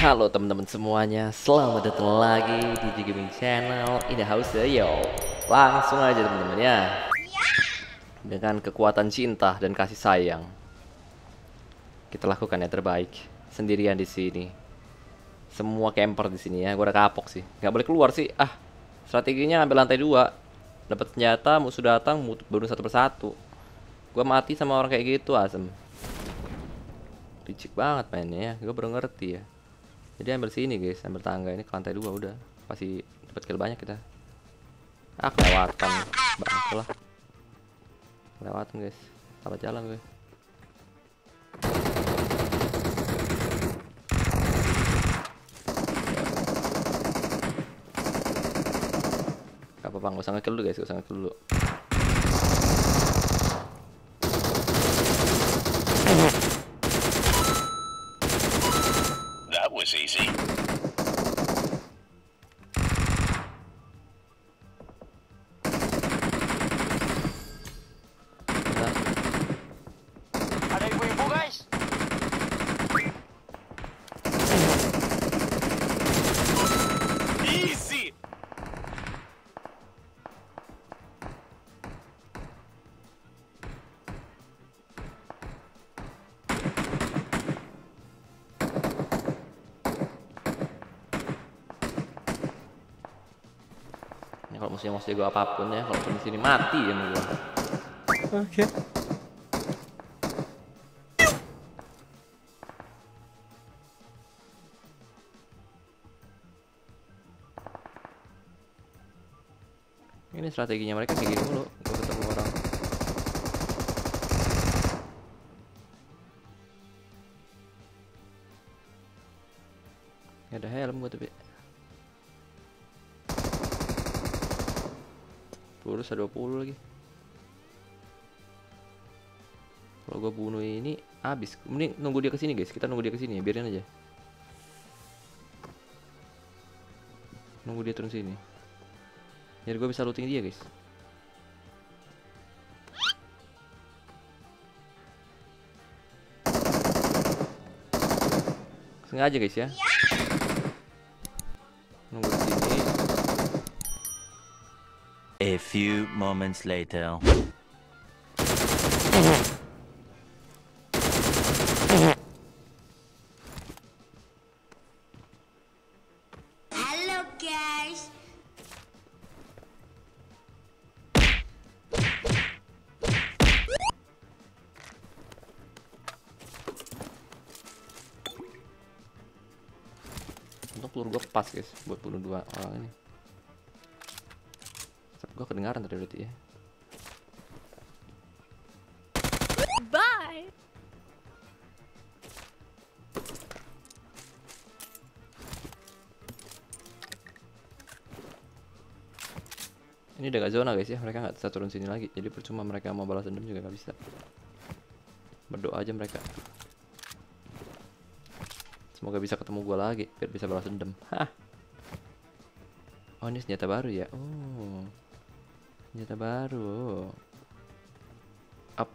Halo teman-teman semuanya, selamat datang lagi di G Gaming Channel In the house ya, yo. Langsung aja teman-teman ya. Dengan kekuatan cinta dan kasih sayang Kita lakukan yang terbaik. Sendirian di sini. Semua camper di sini ya, gue udah kapok sih. Gak boleh keluar sih, ah Strateginya ambil lantai dua. Dapat senjata, musuh datang, bunuh satu persatu. Gue mati sama orang kayak gitu asem. Licik banget mainnya ya, gue baru ngerti ya jadi ambil sini guys, ambil tangga ini ke lantai dua udah. Pasti dapat kill banyak kita. Ah kelewatan, bangke lah. Kelewatan guys, salah jalan gue. Gak apa-apa, gak usah ngekill dulu guys, gak usah ngekill dulu. Musuhnya mau jago apa pun ya, kalau di sini mati ya gua. Oke. Ini strateginya mereka kayak gini dulu, gua ketemu orang. Gak ada helm gua tapi. Peluru 120 lagi. Kalau gua bunuh ini habis. Mending nunggu dia ke sini guys. Kita nunggu dia ke sini ya, biarin aja. Nunggu dia turun sini. Biar gua bisa looting dia guys. Sengaja guys ya. Few moments later. Hello guys. Untuk peluru gue pas guys buat bunuh dua orang ini. Gue kedengaran tadi berarti ya. Bye. Ini udah gak zona guys ya, mereka nggak bisa turun sini lagi. Jadi percuma mereka mau balas dendam juga nggak bisa. Berdoa aja mereka. Semoga bisa ketemu gua lagi biar bisa balas dendam. Hah. Oh ini senjata baru ya. Oh. Senjata baru. Up.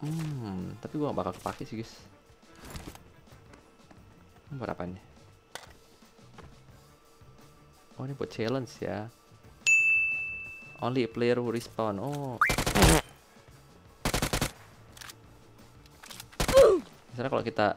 Hmm, tapi gua gak bakal kepake sih guys. Ini buat apaan ya? Oh ini buat challenge ya. Only player who respawn. Oh. Misalnya kalau kita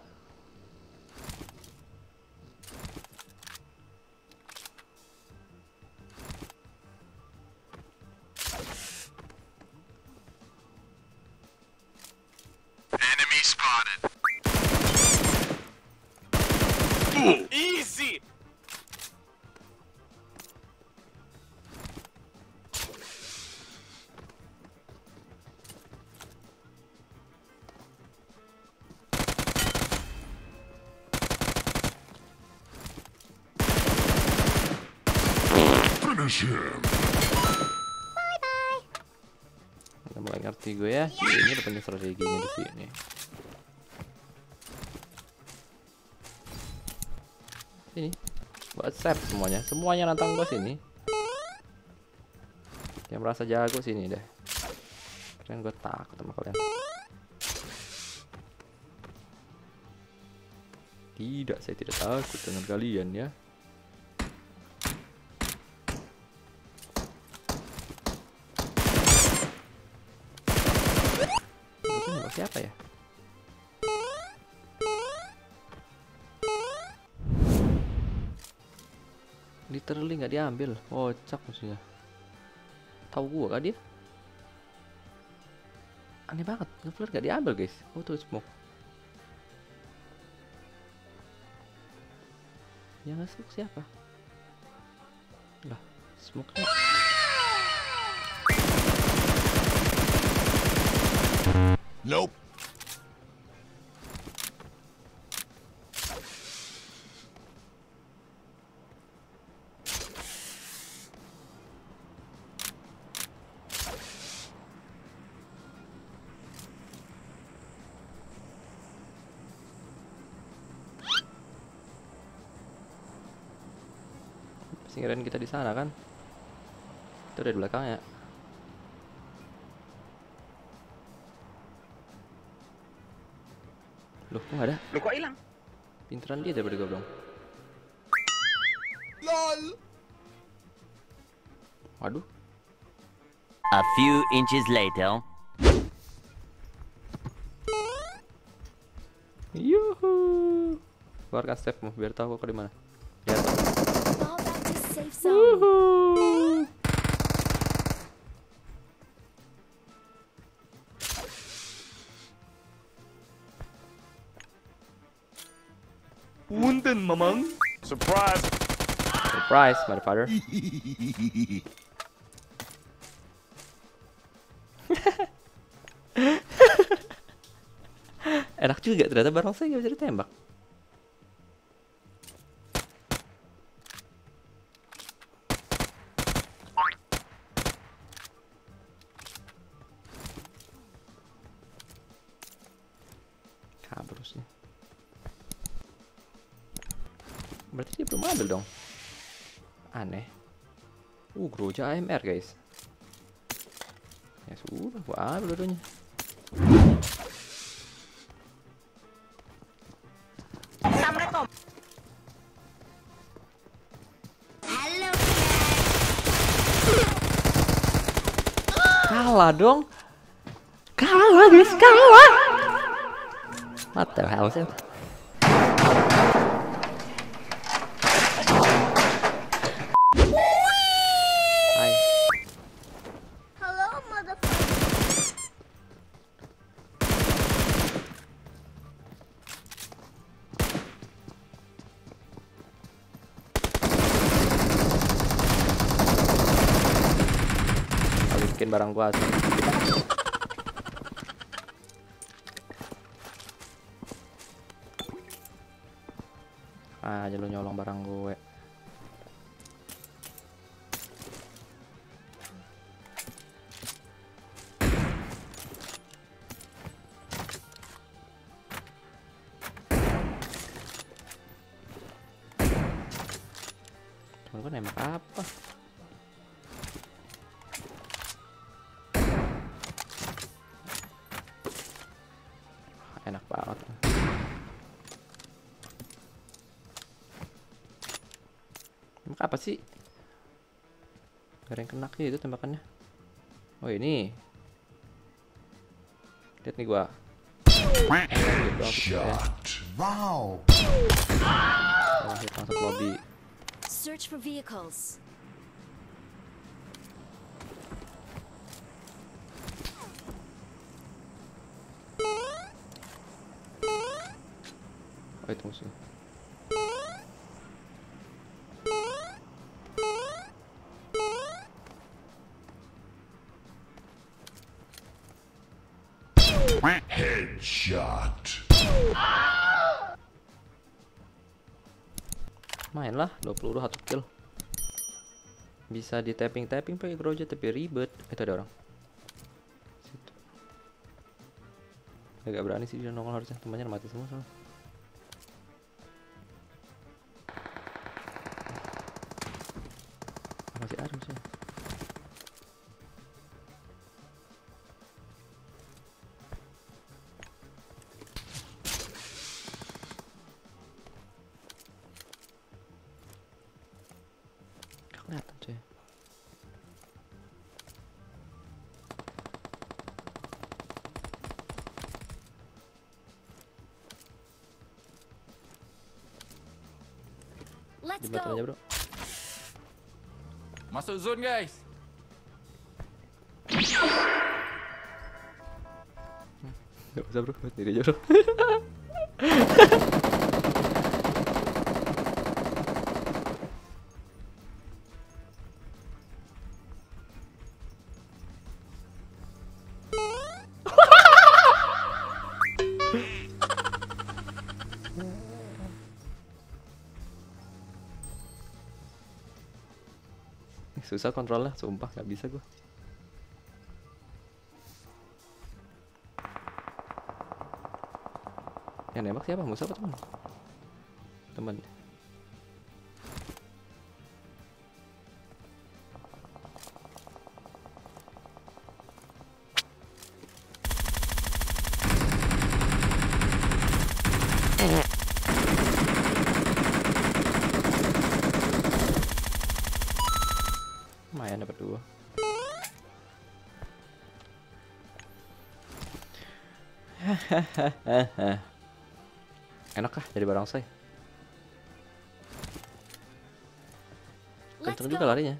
Finish him. udah mulai ngerti gue ya. Ini udah punya strateginya di sini. Sini. WhatsApp semuanya. Semuanya nantang gue sini. Yang merasa jago sini deh. Keren gue takut sama kalian. Tidak, saya tidak takut dengan kalian ya. Siapa ya? Literally nggak diambil. Kocak maksudnya. Tahu gua kah dia? Aneh banget, ngeflare nggak diambil guys. Oh tuh smoke. Yang smoke siapa? Lah, smoke-nya Nope. Pasti ngirain kita di sana kan? Itu udah di belakangnya. Loh, kok ada? Lu kok hilang? Pinteran dia daripada gue dong. Waduh, A few inches later. yuhu. Keluarkan stepmu biar tahu kau di mana. Atas. Surprise. Surprise, motherfucker. Enak juga ternyata barang saya nggak bisa ditembak. Uh, Groja AMR guys. Ya sudah, gua ambil. Hello. Kalah dong. Kalah guys, kalah. What the hell barang gua asal. aja lu nyolong barang gue. Temen gue nembak apa? Sih? Gak ada yang kena gitu tembakannya. Oh ini. Lihat nih gua. Ya. Wow. Oh, hit lobby. Search for vehicles. Oh itu musuh. Headshot. Main lah 20 peluru satu kill. Bisa di tapping tapping pakai groja tapi ribet. Itu ada orang. Situ. Agak berani sih dia nongol harusnya temannya mati semua soalnya. Let's Jembatan aja go. bro. Masuk zone guys. Gak usah bro, sendiri aja bro. Susah kontrolnya, sumpah nggak bisa gua. Yang nembak siapa? Musa apa teman? Teman. Lumayan dapat dua. Enak kah jadi barongsai? Let's Kenceng juga larinya.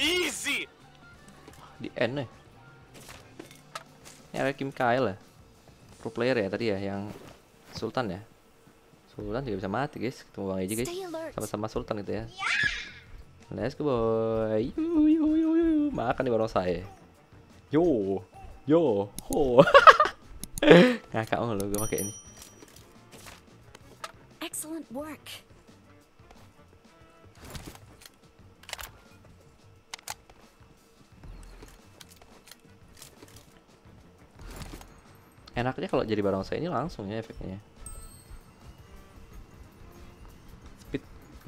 Easy. Di N nih. Ini ada Kim Kyle ya. Pro player ya tadi ya yang Sultan ya. Sultan juga bisa mati guys, ketemu Bang Eji guys. Sama-sama Sultan gitu ya. Let's go boy. Yu yu yu yu. Makan di barongsai. Yo. Yo. Ho. Ngakak mulu gue pakai ini. Excellent work. Enaknya kalau jadi barongsai ini langsung ya efeknya.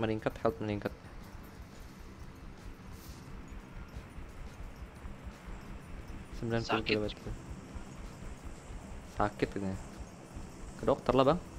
Meningkat, health meningkat. Sembilan puluh Sakit. gitu ya. Ke dokter lah bang.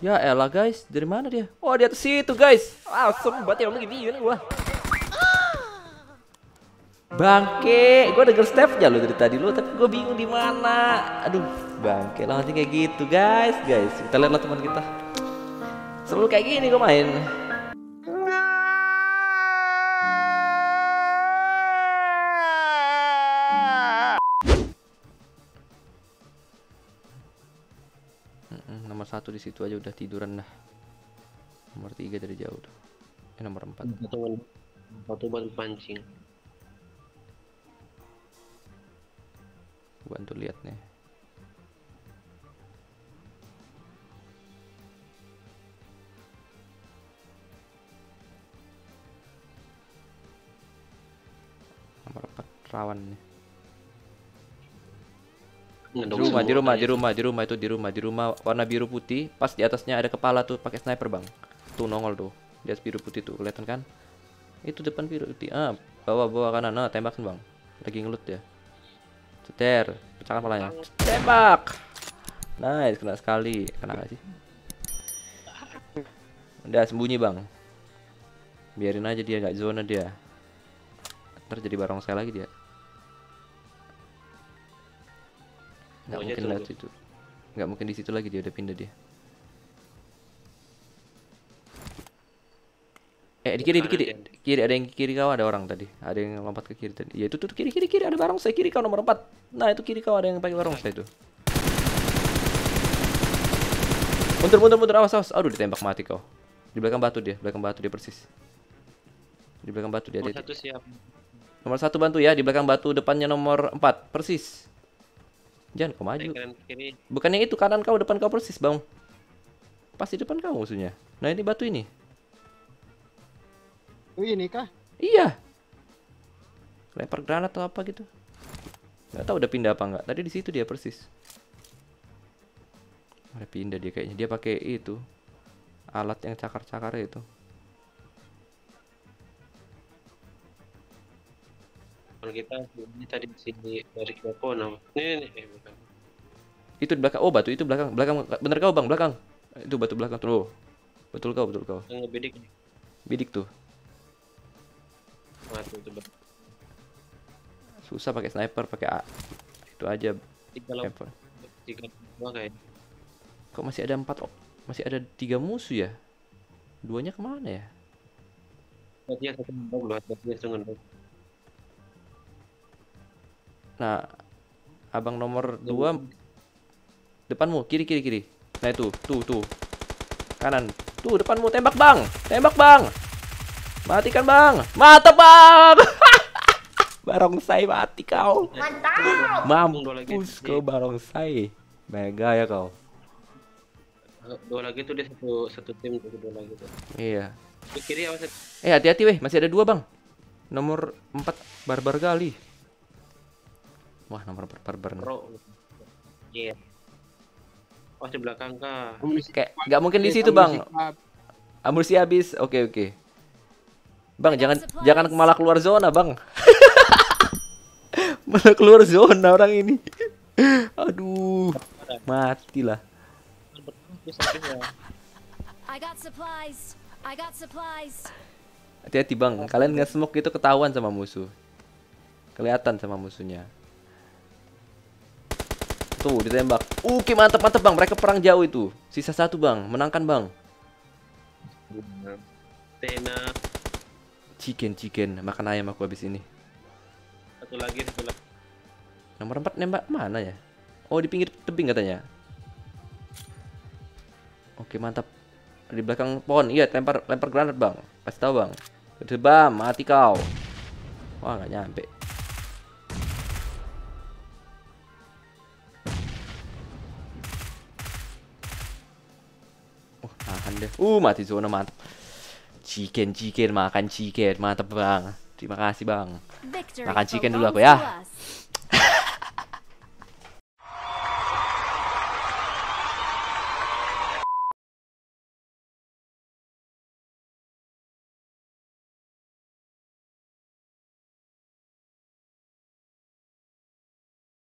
Ya elah guys, dari mana dia? Oh di atas situ guys. Langsung emang video nih gua. Bangke, gua denger stepnya lo dari tadi lo, tapi gua bingung di mana. Aduh, bangke lah nanti kayak gitu guys, guys. Kita lihat lah teman kita. Selalu kayak gini gua main. Satu di situ aja udah tiduran dah. Nomor tiga dari jauh tuh. Eh, nomor empat. Satu satu bantu pancing. Bantu lihat nih. Nomor empat rawan nih. Di rumah, di rumah, di rumah, di rumah itu di rumah, di rumah warna biru putih. Pas di atasnya ada kepala tuh pakai sniper bang. Tuh nongol tuh, di atas biru putih tuh kelihatan kan? Itu depan biru putih. Ah, bawa bawa kanan, nah tembakin bang. Lagi ngelut ya. Ceter, pecahkan kepalanya. Tembak. Nice, kena sekali. Kena gak sih? Udah sembunyi bang. Biarin aja dia nggak zona dia. Ntar jadi barongsai lagi dia. Lihat itu. Nggak mungkin di situ lagi dia udah pindah dia. Eh di kiri di kiri. kiri ada yang kiri kau ada orang tadi. Ada yang lompat ke kiri tadi. Ya itu tuh kiri kiri kiri ada barongsai kiri kau nomor 4 nah itu kiri kau ada yang pakai barongsai itu. Mundur mundur mundur. Awas awas. Aduh ditembak mati kau. Di belakang batu dia. Belakang batu dia persis. Di belakang batu dia Nomor satu siap. nomor satu bantu ya di belakang batu depannya nomor 4 persis jangan kau maju kanan kiri. bukannya itu kanan kau depan kau persis bang Pas di depan kamu musuhnya. Nah ini batu ini. Oh ini kah? Iya. Lempar granat atau apa gitu. Nggak tahu udah pindah apa nggak. Tadi di situ dia persis. Udah pindah dia kayaknya. Dia pakai itu. Alat yang cakar-cakar itu. Kalau kita ini tadi di sini dari Kibakona. Ini nih, eh, bukan. Itu di belakang. Oh batu itu belakang. Belakang. Bener kau bang belakang. Itu batu belakang tuh. Betul kau betul kau. Yang ngebidik nih. Bidik tuh. Itu, betul. Susah pakai sniper pakai A. Itu aja. Tiga lawan tiga dua. Kok masih ada empat? Oh, masih ada tiga musuh ya? Duanya ke mana ya? Yang satu ngendok berarti yang satu ngendok. Nah, abang nomor dua depanmu kiri kiri kiri. Nah itu, tuh tuh kanan, tuh depanmu tembak bang, tembak bang, matikan bang, mata bang. barongsai mati kau. Lagi. Mampus kau barongsai. Mega ya kau. Dua lagi tuh dia satu satu tim tuh dua lagi tuh. Iya. Di kiri awas. Eh hati-hati weh, masih ada dua bang. Nomor empat barbar kali. Wah nomor barbar. nih. pro. Iya. Oh di belakang kah? Amunisi Kayak nggak mungkin di situ bang. amunisi habis. Oke oke. Bang jangan jangan malah keluar zona bang. malah keluar zona orang ini. Aduh, matilah. Dia sampai. I got supplies. I got supplies. Hati-hati bang, kalian nggak smoke itu ketahuan sama musuh. Kelihatan sama musuhnya. Tuh ditembak. Oke mantap mantap bang, mereka perang jauh itu. Sisa satu bang, menangkan bang. Tena Chicken chicken, makan ayam aku habis ini. satu lagi satu lagi. Nomor 4 nembak mana ya? Oh di pinggir tebing katanya. Oke mantap. Di belakang pohon. Iya lempar lempar granat bang. Kasih tahu bang. Bam mati kau. Wah nggak nyampe. Deh. Uh mati zona mantap. Chicken chicken makan chicken mantap bang. Terima kasih bang. Makan chicken dulu aku ya.